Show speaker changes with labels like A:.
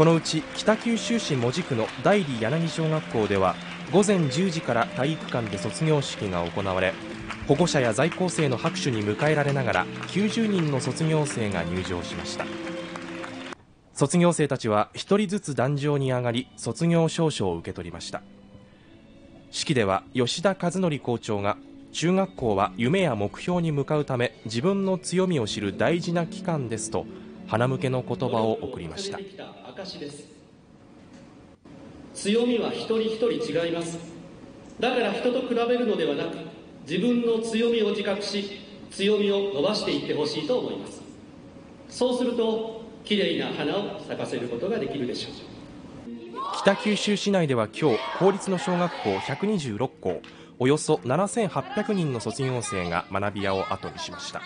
A: このうち北九州市門司区の大理柳小学校では午前10時から体育館で卒業式が行われ保護者や在校生の拍手に迎えられながら90人の卒業生が入場しました。卒業生たちは1人ずつ壇上に上がり卒業証書を受け取りました。式では吉田和則校長が中学校は夢や目標に向かうため自分の強みを知る大事な期間ですと花向けの言葉を送りました。
B: 強みは一人一人違います。だから人と比べるのではなく自分の強みを自覚し強みを伸ばしていってほしいと思います。そうするときれいな花を咲かせることができるでしょう。
A: 北九州市内では今日公立の小学校126校およそ7800人の卒業生が学び屋を後にしました